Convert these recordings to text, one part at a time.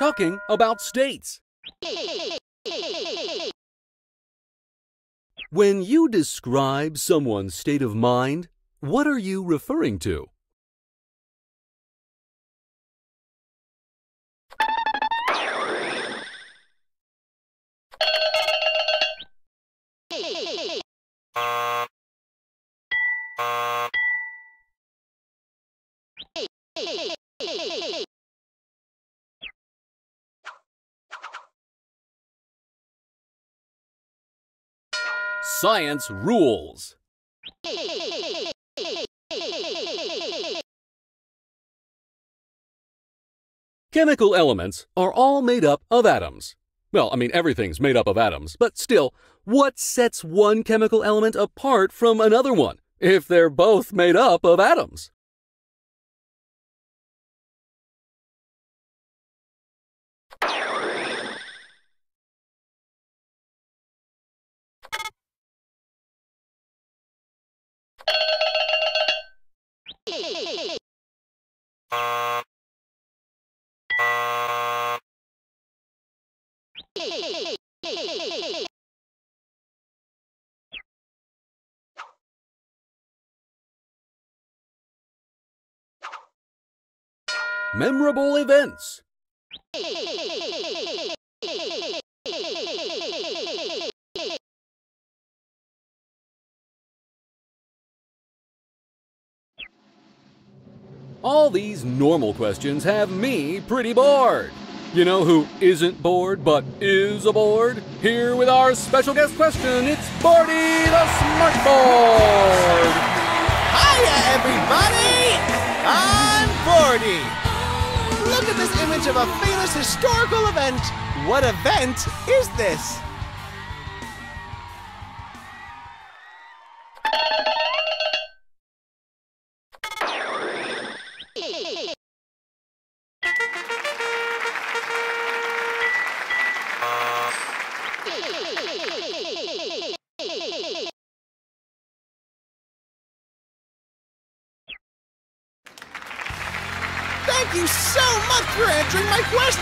talking about states. When you describe someone's state of mind, what are you referring to? Science rules. Chemical elements are all made up of atoms. Well, I mean, everything's made up of atoms, but still, what sets one chemical element apart from another one if they're both made up of atoms? Memorable events. All these normal questions have me pretty bored. You know who isn't bored but is aboard? Here with our special guest question, it's Boardy the Smart Hiya, of a famous historical event. What event is this?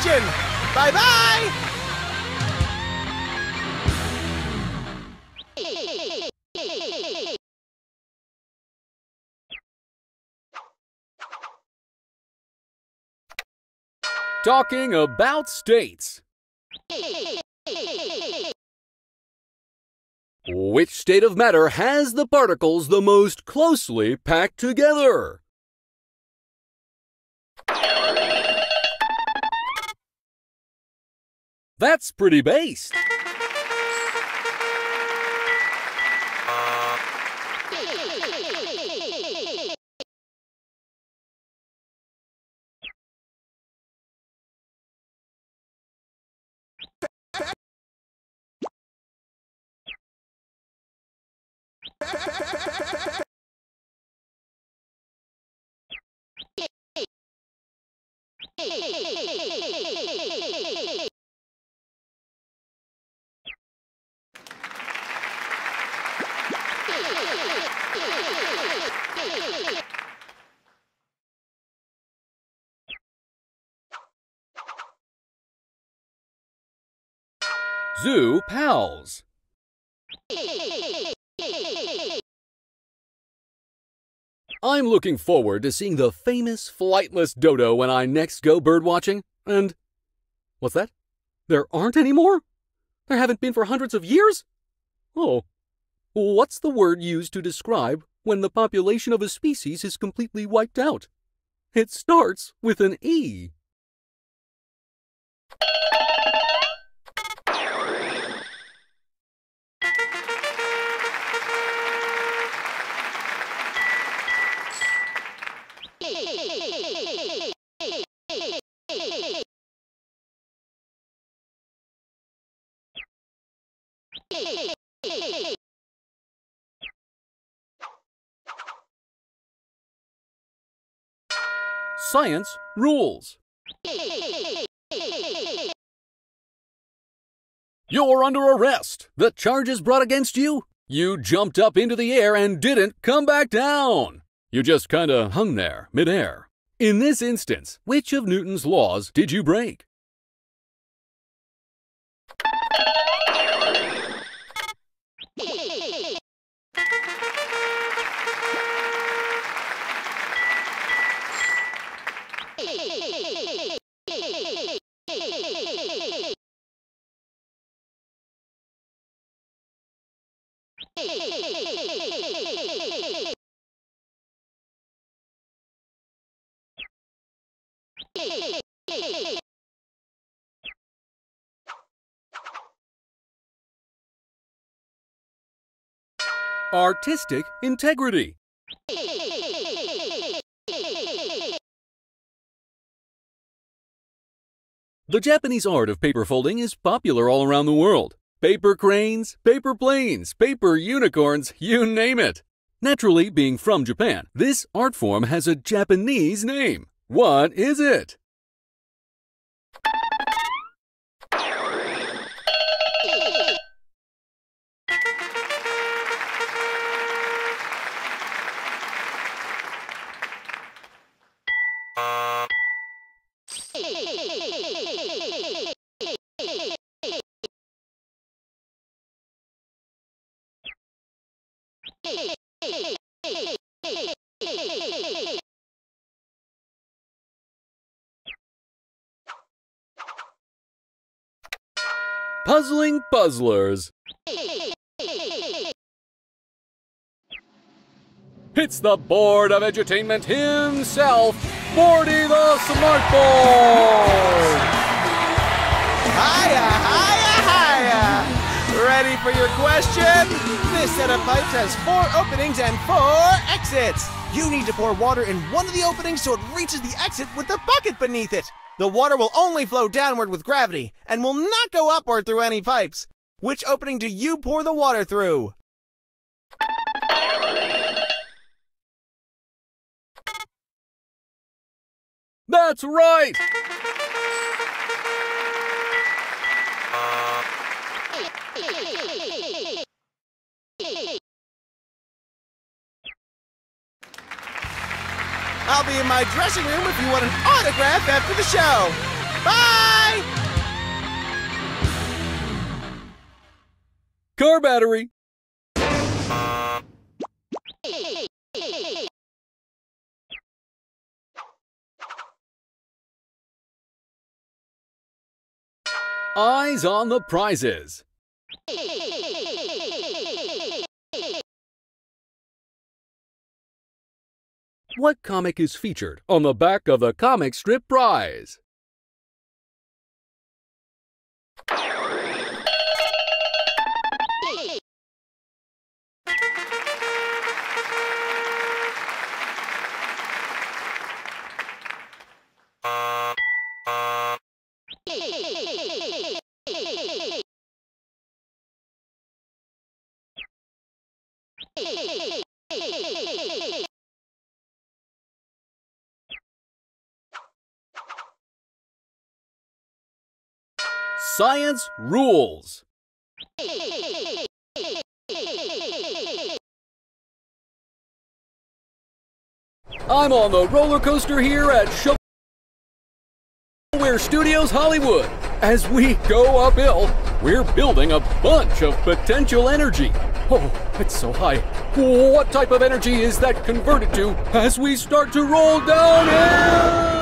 Bye bye. Talking about states. Which state of matter has the particles the most closely packed together? That's pretty based. Zoo Pals. I'm looking forward to seeing the famous flightless dodo when I next go birdwatching. And what's that? There aren't any more? There haven't been for hundreds of years? Oh. What's the word used to describe when the population of a species is completely wiped out? It starts with an E. Science rules. You're under arrest. The charges brought against you? You jumped up into the air and didn't come back down. You just kinda hung there, midair. In this instance, which of Newton's laws did you break? Artistic integrity. The Japanese art of paper folding is popular all around the world. Paper cranes, paper planes, paper unicorns, you name it. Naturally, being from Japan, this art form has a Japanese name. What is it? Puzzling Puzzlers. It's the board of edutainment himself, Boardy the Smart Board! Hiya, hiya, hiya! Ready for your question? This set of pipes has four openings and four exits. You need to pour water in one of the openings so it reaches the exit with the bucket beneath it. The water will only flow downward with gravity and will not go upward through any pipes. Which opening do you pour the water through? That's right! I'll be in my dressing room if you want an autograph after the show. Bye! Car battery. Eyes on the prizes. What comic is featured on the back of the comic strip prize? Science rules. I'm on the roller coaster here at Shovelware Studios Hollywood. As we go uphill, we're building a bunch of potential energy. Oh, it's so high. What type of energy is that converted to as we start to roll downhill?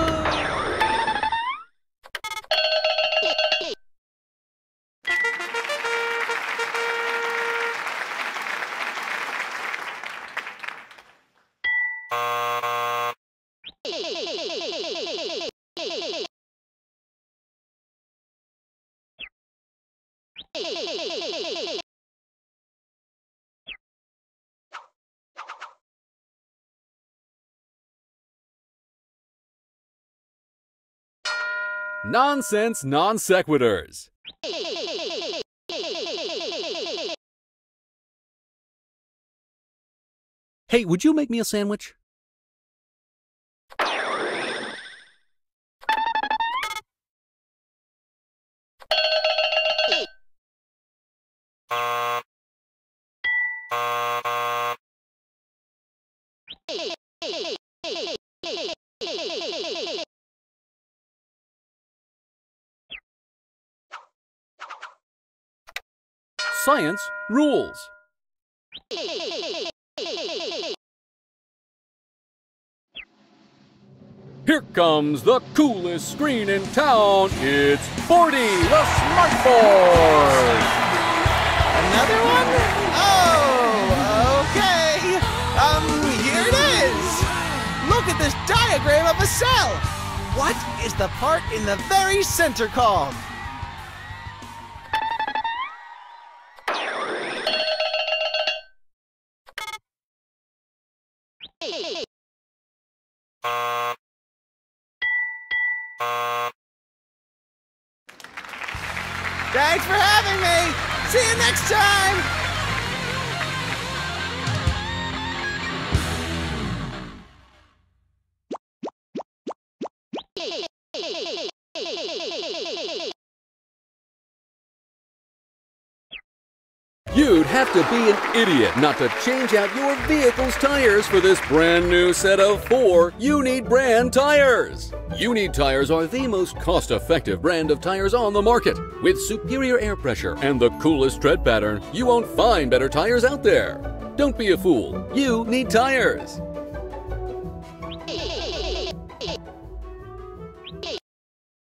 Nonsense non sequiturs. Hey, would you make me a sandwich? Science rules. Here comes the coolest screen in town. It's Boardy, the smartboard. Another one? Oh, okay. Um, here it is. Look at this diagram of a cell. What is the part in the very center called? Thanks for having me. See you next time. Have to be an idiot not to change out your vehicle's tires for this brand new set of four You Need brand tires. You Need tires are the most cost effective brand of tires on the market. With superior air pressure and the coolest tread pattern, you won't find better tires out there. Don't be a fool. You need tires.